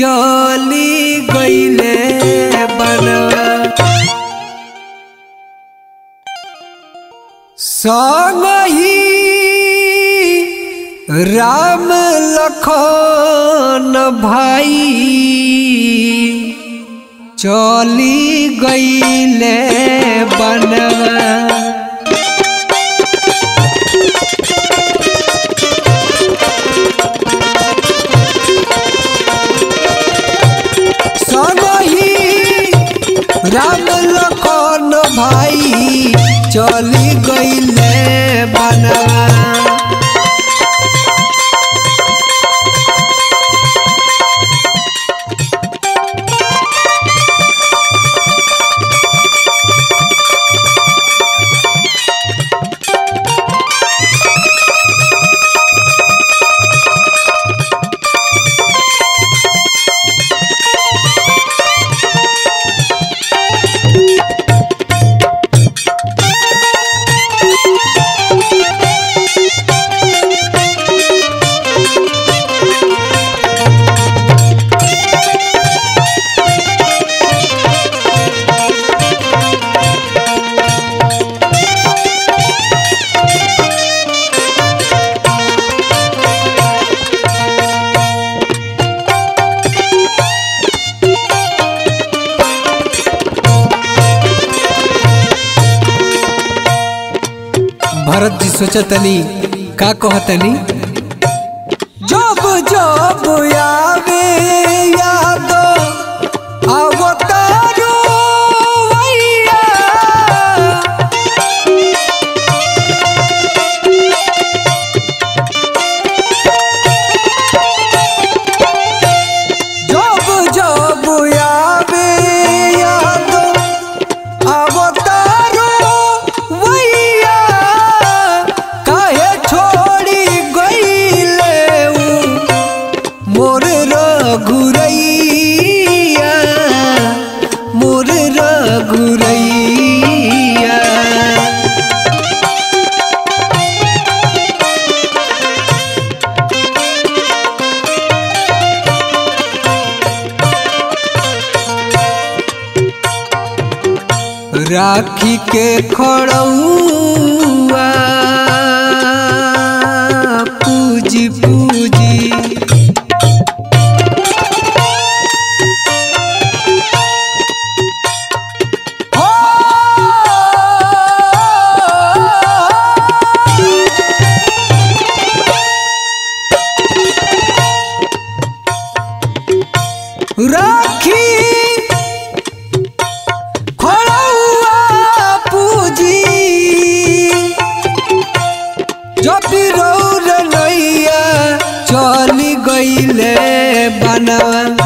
चली गईले बनवा संगही राम लखन भाई चली गईले बनवा सोचतनी का कहतनी जब जब आवे याद अवतारो के खड़ौआ पूजी पूजी गईले बनवा।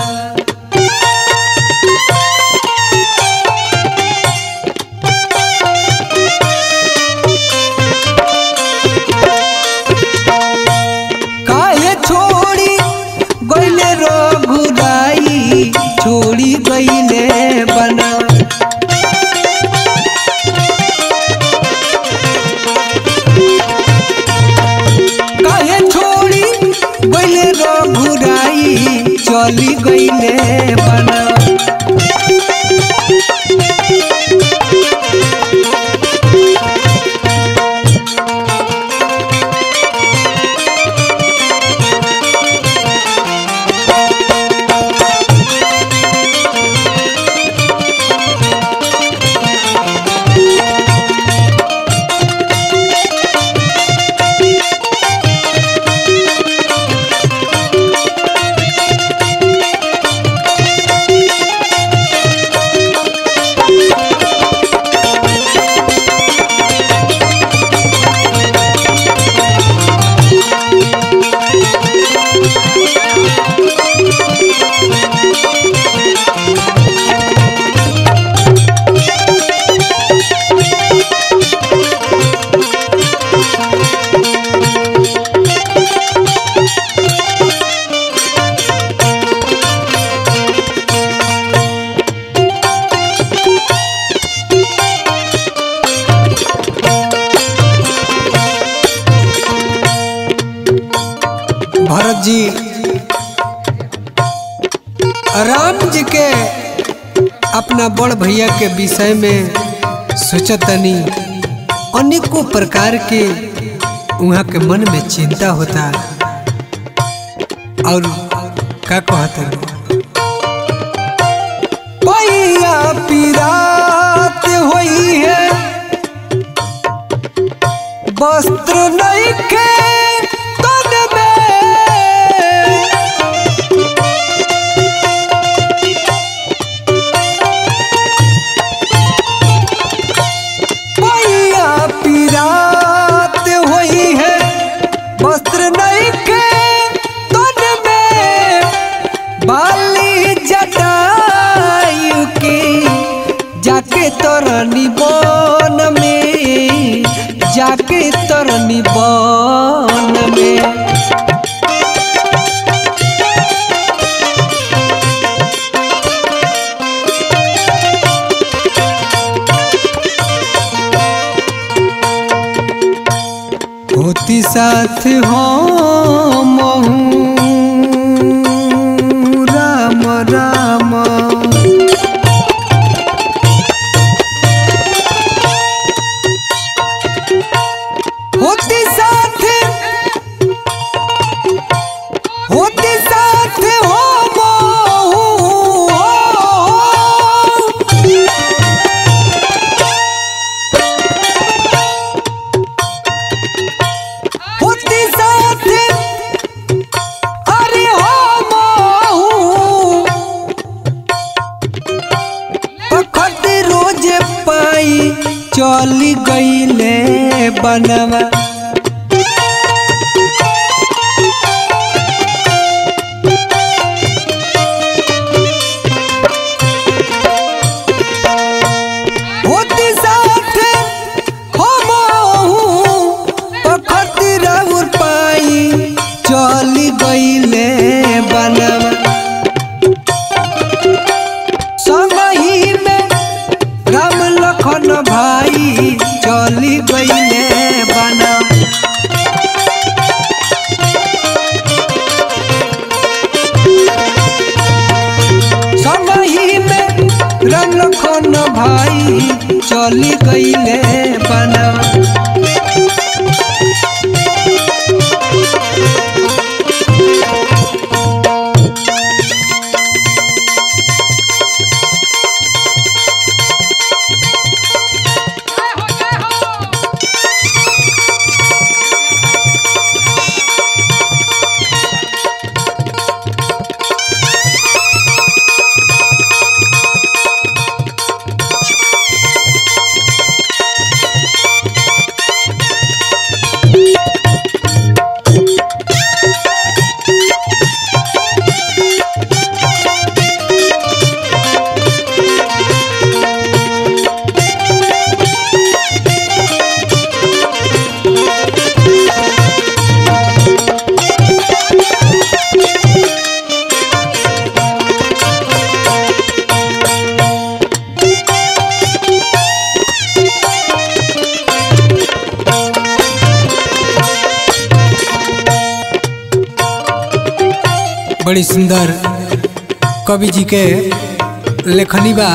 राम जी के अपना बड़ भैया के विषय में सोचतनी अनेकों प्रकार के वहाँ के मन में चिंता होता। और का कहता पीरात होई है। वस्त्र नहीं के बाली जटायु के, जाके तरनी बन में, जाके तरनी बन में। होती साथ हो महू चली गईले बड़ी सुंदर कवि जी के लेखनी बा।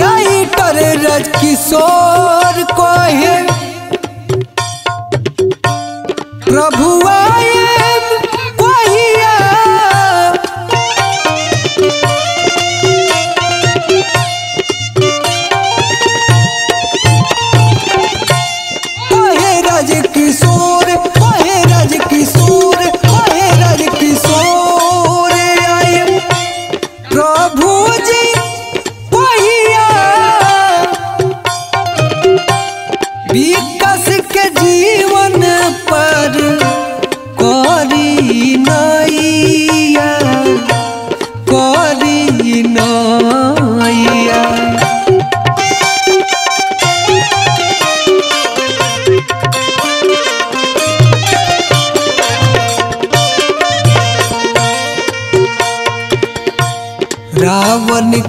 राइटर राजकिशोर कहे प्रभु आएम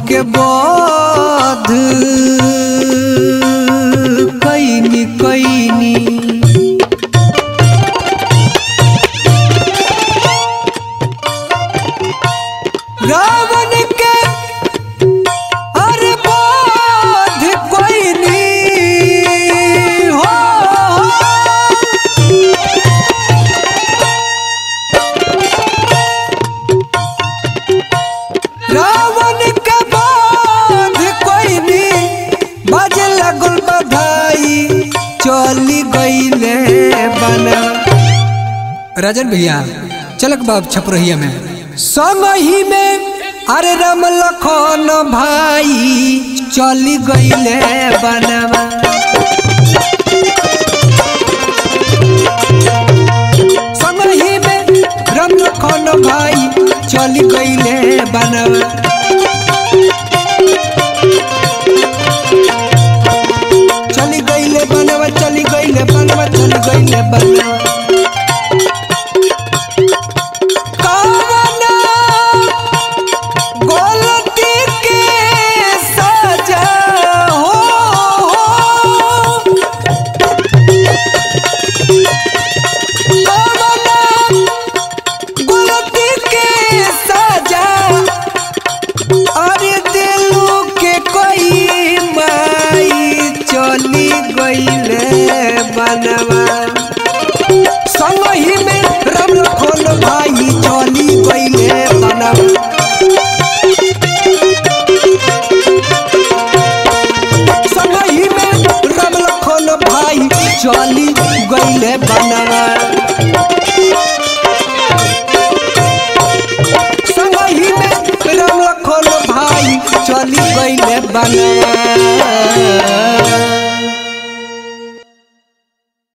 के बोध। कैनी रा कैले बना। राजन भैया, चलक बाब छपरहिया में। समही में अरे राम लखन भाई, चल गई ले बनवा। समही में राम लखन भाई, चल गई ले बनवा। चली